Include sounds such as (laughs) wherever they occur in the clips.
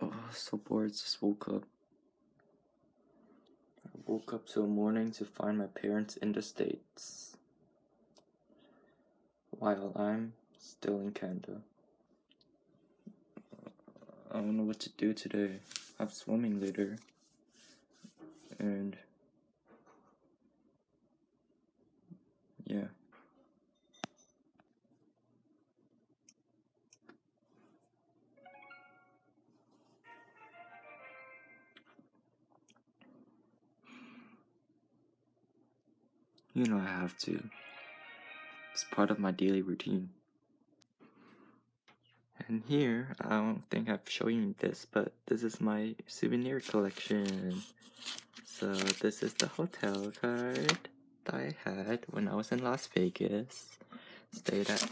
Oh, so bored, just woke up. I woke up till morning to find my parents in the States. While I'm still in Canada. I don't know what to do today. I have swimming later. And yeah. You know I have to. It's part of my daily routine. And here, I don't think I've shown you this, but this is my souvenir collection. So this is the hotel card that I had when I was in Las Vegas. Stayed at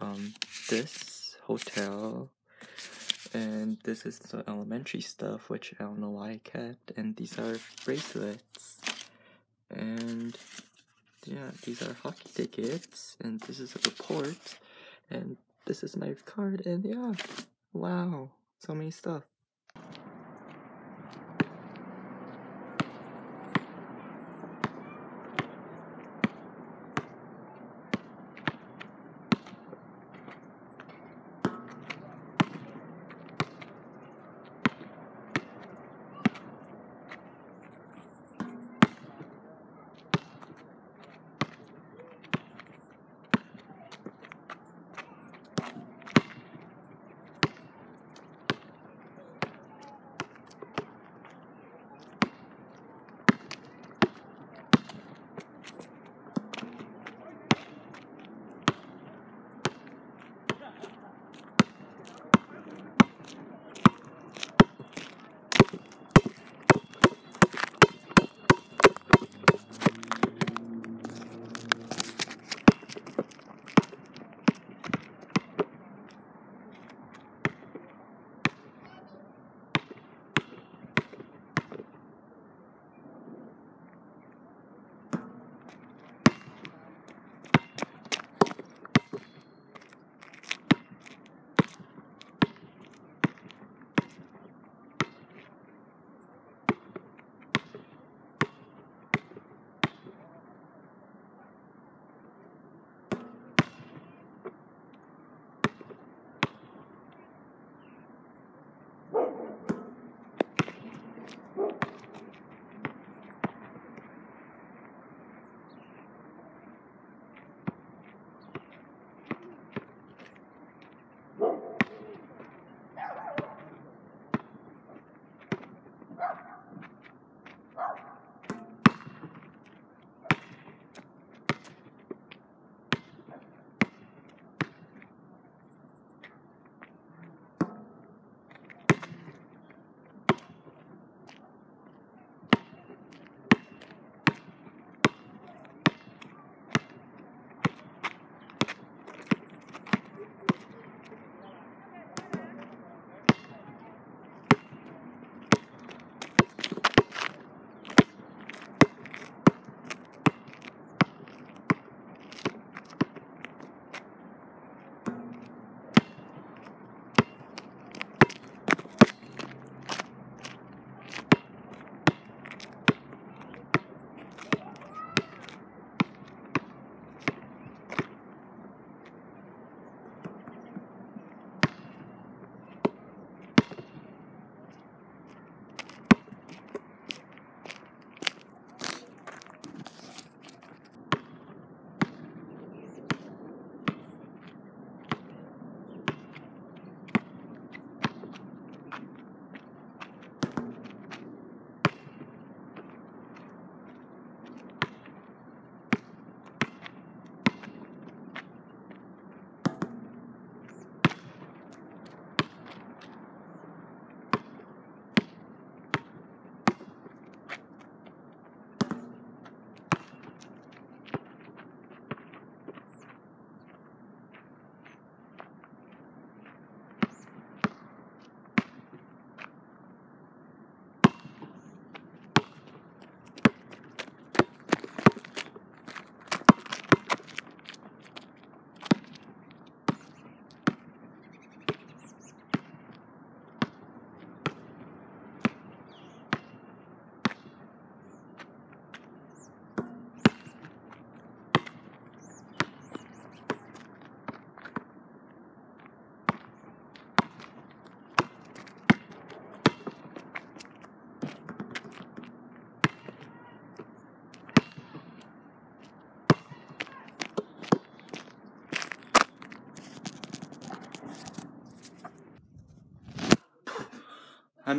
um this hotel. And this is the elementary stuff, which I don't know why I kept. And these are bracelets. And yeah, these are hockey tickets. And this is a report. And this is my card. And yeah, wow, so many stuff.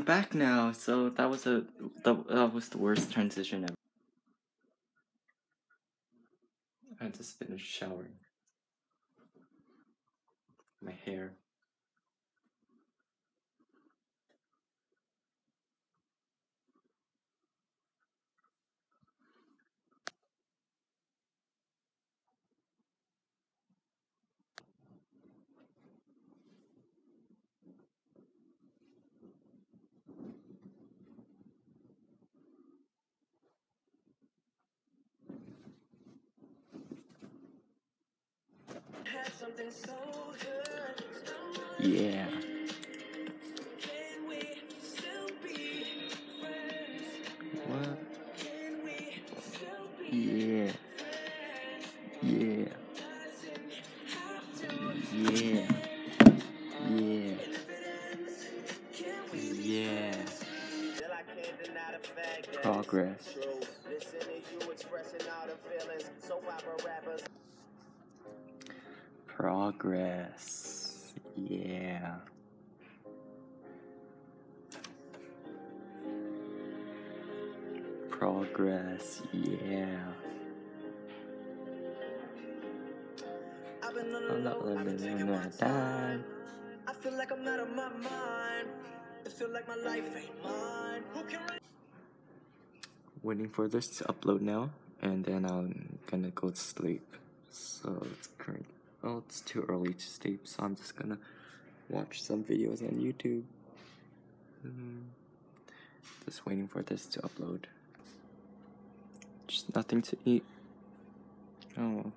Back now, so that was a that, was the worst transition ever. I just finished showering. My hair. Yeah. Progress. Yeah. Progress. Yeah. I'm not living in that time. I feel like I'm out of my mind. I feel like my life ain't mine. Who can Waiting for this to upload now, and then I'm gonna go to sleep. So it's current. Oh, it's too early to sleep, so I'm just gonna watch some videos on YouTube. Mm, Just waiting for this to upload. Just nothing to eat. Oh.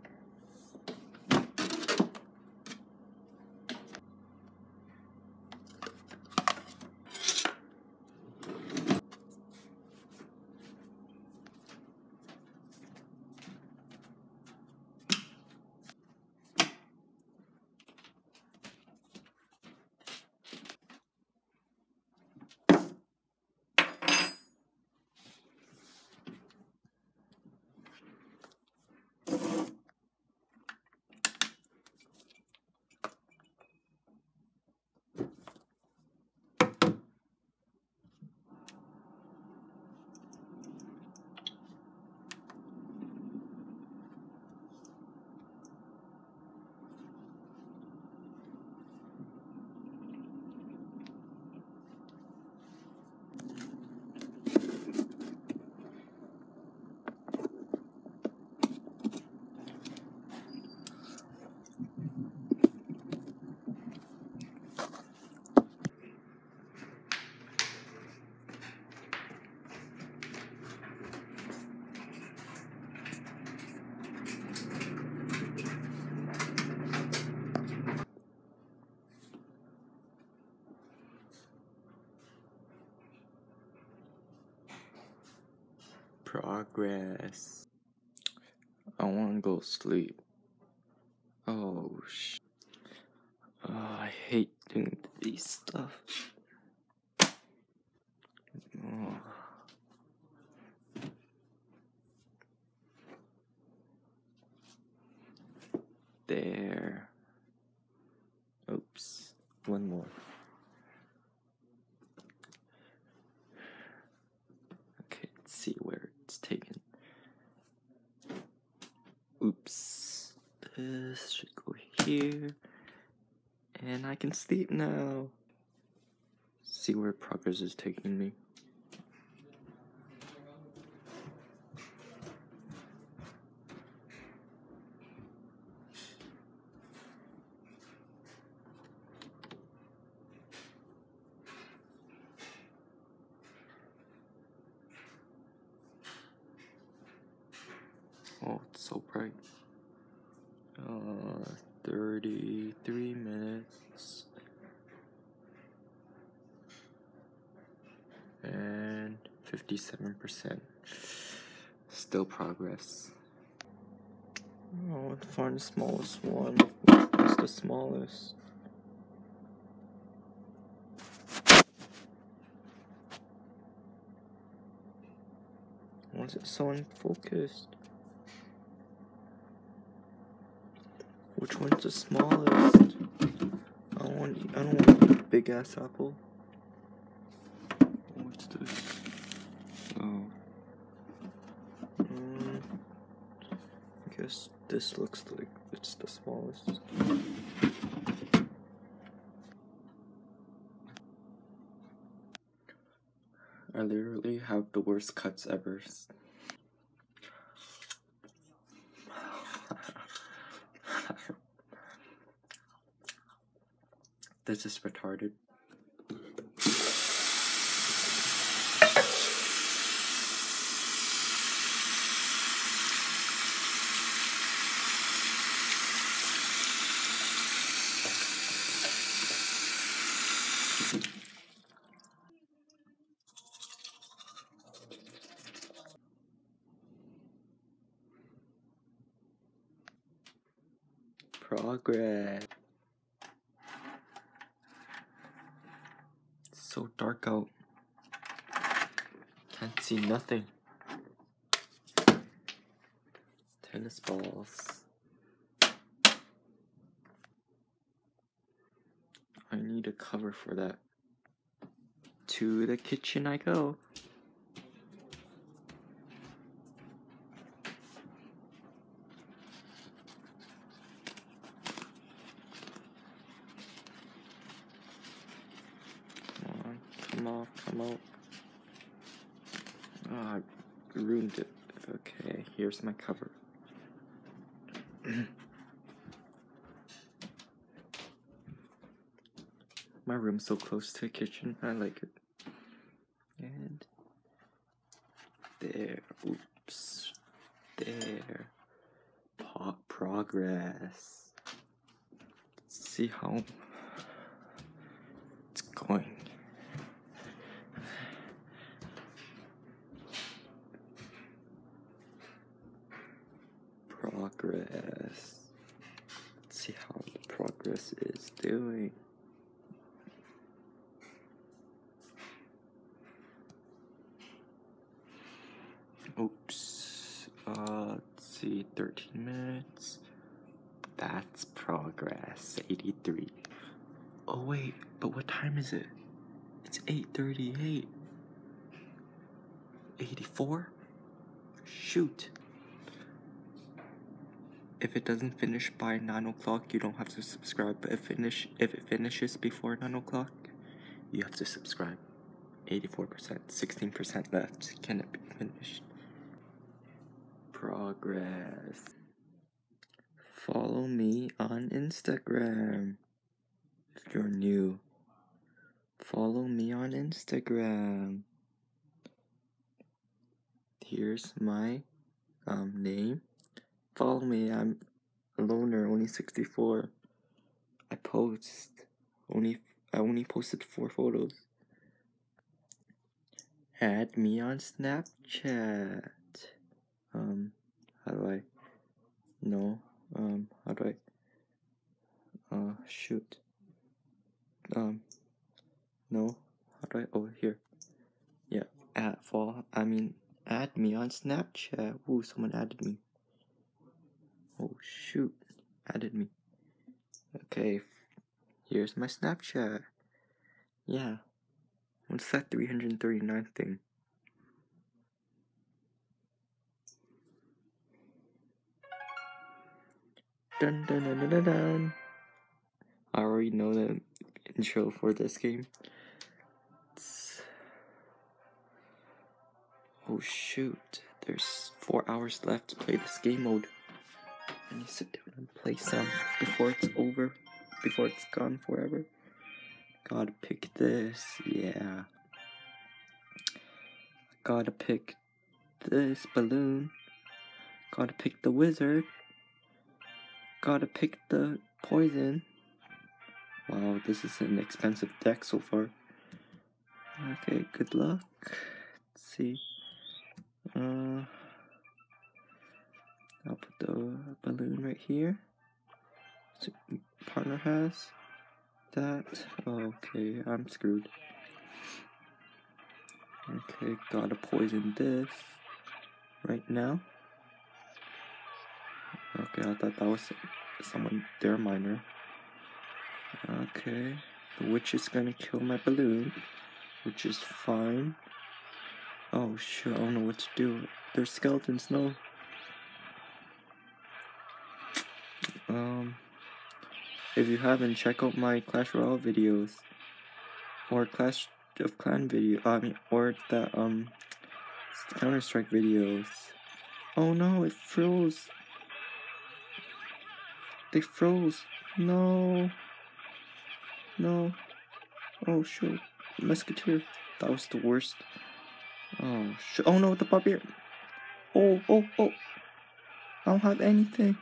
Progress. I want to go sleep. Oh sh. Oh, I hate doing these stuff. Oh. There. Oops. One more. Okay, let's see where it's taken. Oops. This should go here. And I can sleep now. See where progress is taking me. Oh, it's so bright. Uh, 33 minutes. And 57%. Still progress. Oh, find the smallest one. What's the smallest? Why is it so unfocused? Which one's the smallest? I want. I don't want a big ass apple. this? Oh. Mm, I guess this looks like it's the smallest. I literally have the worst cuts ever. (laughs) this is retarded. Progress. So dark out. Can't see nothing. Tennis balls. I need a cover for that. To the kitchen I go. Come on, come on, come on. Ah, I ruined it. Okay, here's my cover. (clears throat) my room's so close to the kitchen. I like it. And there. Oops. There. Po- progress. Let's see how it's going. Progress. Let's see how the progress is doing. Oops. Uh, let's see, 13 minutes. That's progress. 83. Oh wait, but what time is it? It's 8:38. 84? Shoot. If it doesn't finish by 9 o'clock, you don't have to subscribe. But if finish if it finishes before 9 o'clock, you have to subscribe. 84%, 16% left. Can it be finished? Progress. Follow me on Instagram if you're new. Follow me on Instagram. Here's my um name. Follow me. I'm a loner, only 64. I post only I only posted four photos. Add me on Snapchat. Um, how do I? No. Um, how do I? Uh, shoot. Um, no. How do I? Oh, here. Yeah. Add fall. I mean, add me on Snapchat. Ooh, someone added me. Shoot, added me. Okay, here's my Snapchat. Yeah. What's that 339 thing? Dun dun dun dun dun dun. I already know the intro for this game. It's... Oh shoot, there's four hours left to play this game mode. I you sit down and play some before it's over, before it's gone forever. Gotta pick this, yeah. Gotta pick this balloon. Gotta pick the wizard. Gotta pick the poison. Wow, this is an expensive deck so far. Okay, good luck. Let's see. Uh, I'll put the balloon right here. So partner has that. Okay, I'm screwed. Okay, gotta poison this right now. Okay, I thought that was someone, their miner. Okay, the witch is gonna kill my balloon, which is fine. Oh shit, I don't know what to do. There's skeletons, no. Um, if you haven't, check out my Clash Royale videos. Or Clash of Clan video, I mean, or the, um, Counter Strike videos. Oh no, it froze. They froze. No. No. Oh shoot. Musketeer. That was the worst. Oh shit. Oh no, the barbarian. Oh, oh, oh. I don't have anything.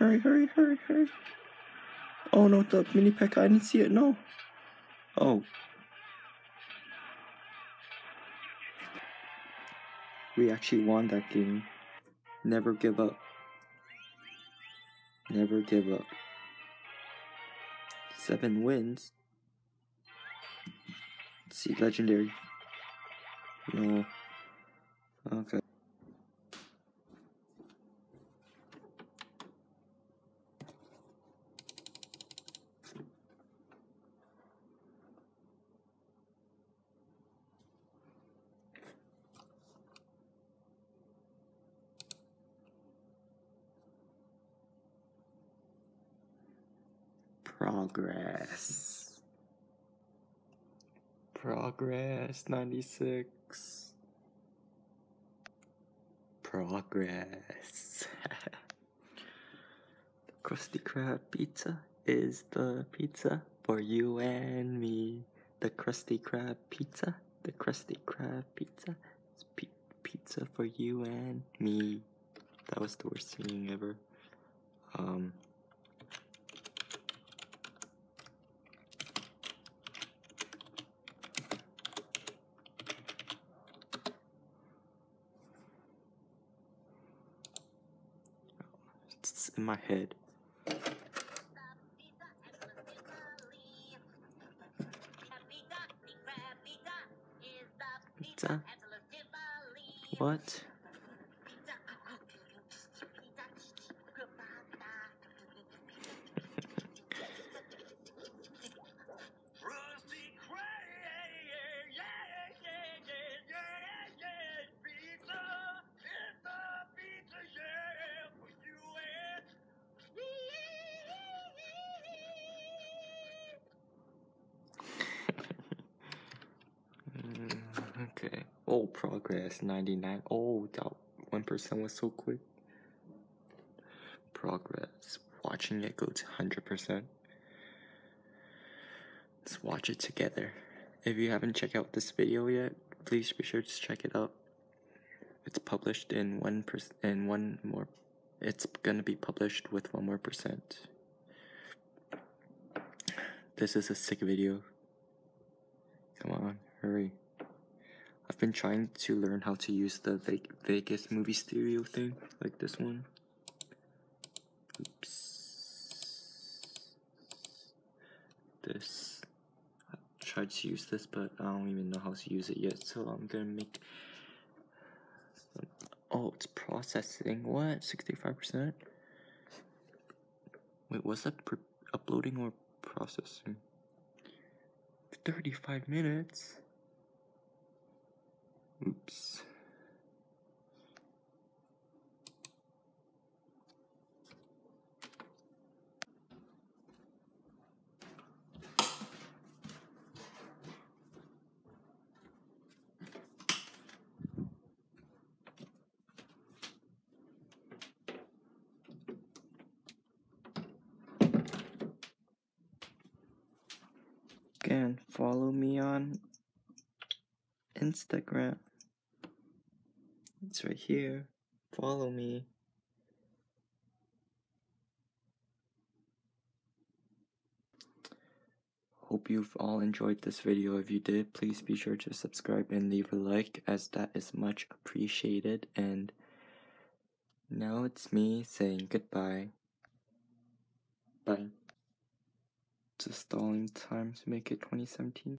Hurry, hurry, hurry, hurry. Oh no, the mini P.E.K.K.A. I didn't see it. No. Oh. We actually won that game. Never give up. Never give up. Seven wins. Let's see, legendary. No. Okay. Progress. Progress 96. Progress. (laughs) the Krusty Krab pizza is the pizza for you and me. The Krusty Krab pizza, the Krusty Krab pizza is pi- pizza for you and me. That was the worst singing ever. Um, it's in my head. What? Progress 99. Oh, that 1% was so quick. Progress. Watching it go to 100%. Let's watch it together. If you haven't checked out this video yet, please be sure to check it out. It's published in one per- in one more. It's gonna be published with one more percent. This is a sick video. Come on, hurry. I've been trying to learn how to use the Vegas Movie Studio thing, like this one. Oops. This. I tried to use this, but I don't even know how to use it yet, so I'm gonna make. Oh, it's processing. What? 65%? Wait, was that uploading or processing? 35 minutes? Oops. Again, follow me on Instagram. It's right here. Follow me. Hope you've all enjoyed this video. If you did, please be sure to subscribe and leave a like as that is much appreciated. And now it's me saying goodbye. Bye. A stalling time to make it 2017.